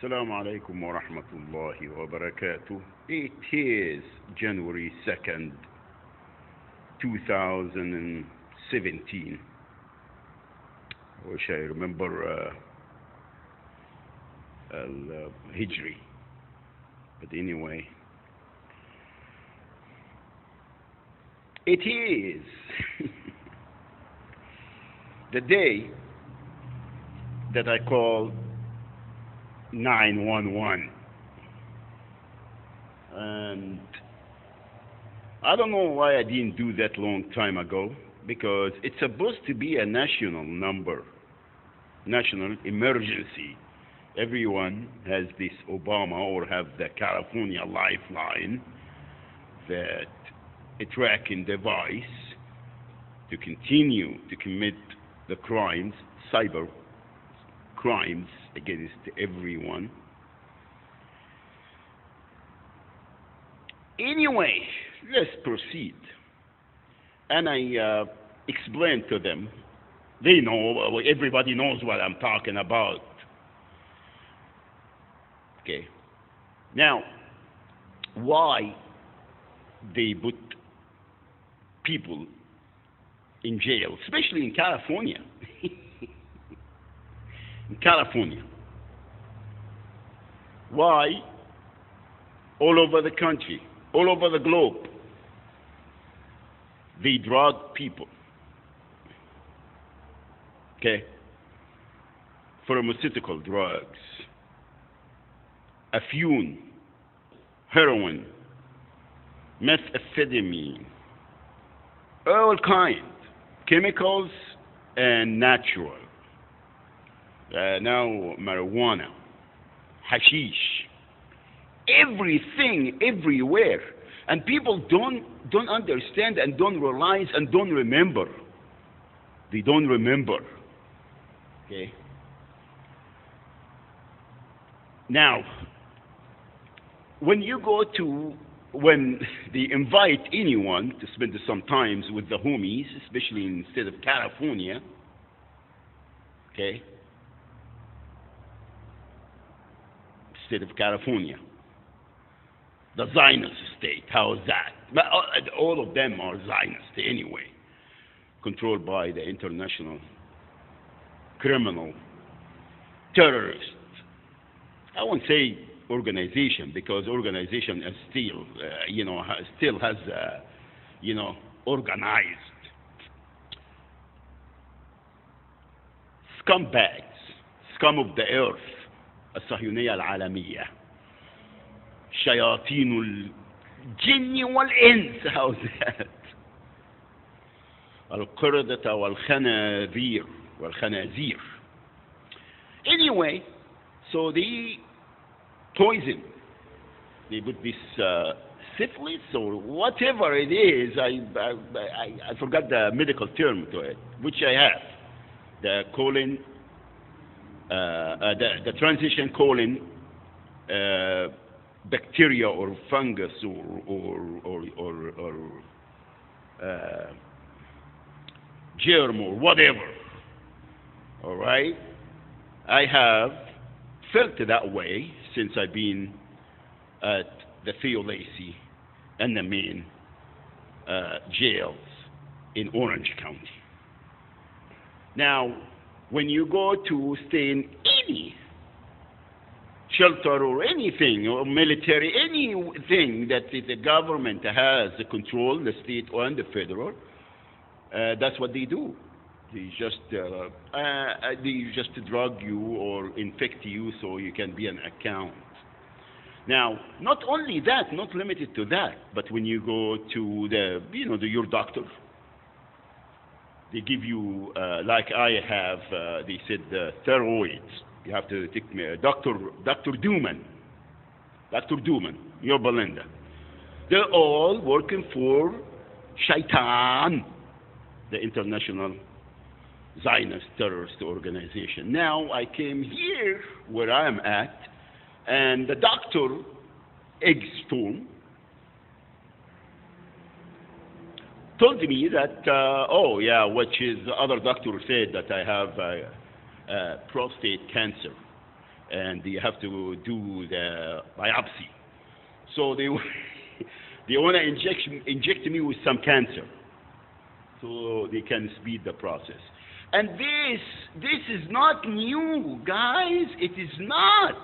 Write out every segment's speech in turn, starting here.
Assalamu alaikum wa rahmatullahi wa barakatuh. It is January 2nd, 2017. I wish I remember uh, Al uh, Hijri. But anyway, it is the day that I call 911. And I don't know why I didn't do that long time ago because it's supposed to be a national number, national emergency. Everyone has this Obama or have the California lifeline that a tracking device to continue to commit the crimes, cyber crimes against everyone. Anyway, let's proceed. And I uh, explained to them. They know, everybody knows what I'm talking about. Okay. Now, why they put people in jail, especially in California? in California. Why? All over the country, all over the globe, they drug people. Okay? Pharmaceutical drugs, afune, heroin, methamphetamine, all kinds, chemicals and natural uh, now marijuana, hashish, everything, everywhere. And people don't, don't understand and don't realize and don't remember. They don't remember. Okay? Now, when you go to, when they invite anyone to spend some times with the homies, especially in the state of California, okay, state of California. The Zionist state, how is that? But all of them are Zionist anyway, controlled by the international criminal terrorist. I won't say organization because organization is still, uh, you know, still has, uh, you know, organized scumbags, scum of the earth. الصهيونية العالمية شياطين الجن والإنس how's that القردة والخنازير والخنازير anyway so they poison they put this uh, syphilis or whatever it is I, I, I forgot the medical term to it which I have the colon uh, uh, uh, uh, the, the transition colon uh, bacteria or fungus or or or, or, or uh, germ or whatever. All right, I have felt that way since I've been at the Theo Lacy and the main jails in Orange County. Now, when you go to stay in any shelter or anything, or military, anything that the government has the control, the state and the federal, uh, that's what they do. They just uh, uh, they just drug you or infect you so you can be an account. Now, not only that, not limited to that, but when you go to the you know the, your doctor, they give you, uh, like I have, uh, they said uh, steroids. You have to take me, Dr. Dr. Duman, Dr. Duman, your Belinda. They're all working for Shaitan, the international Zionist terrorist organization. Now I came here where I am at, and the doctor Eggstone told me that, uh, oh yeah, which is the other doctor said that I have uh, prostate cancer. and you have to do the biopsy. So they they want to inject inject me with some cancer, so they can speed the process. And this this is not new, guys. It is not.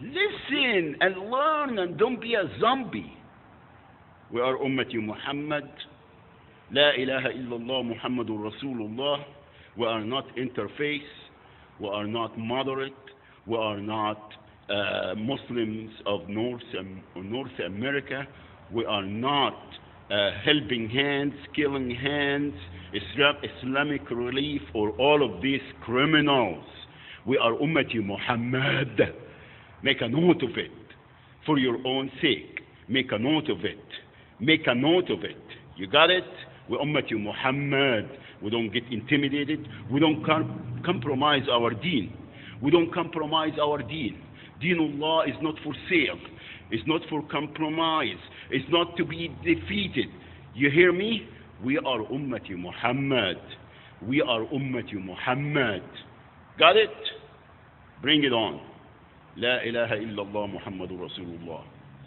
Listen and learn and don't be a zombie. We are Ummati Muhammad. La ilaha illallah Muhammadur Rasulullah. We are not interface. We are not moderate. We are not uh, Muslims of North, um, North America. We are not uh, helping hands, killing hands, Islam, Islamic relief, or all of these criminals. We are Ummati Muhammad. Make a note of it for your own sake. Make a note of it. Make a note of it. You got it? We Ummati Muhammad. We don't get intimidated. We don't com- compromise our deen. We don't compromise our deen. Deenullah is not for sale. It's not for compromise. It's not to be defeated. You hear me? We are Ummati Muhammad. We are Ummati Muhammad. Got it? Bring it on. لا إله إلا الله محمد رسول الله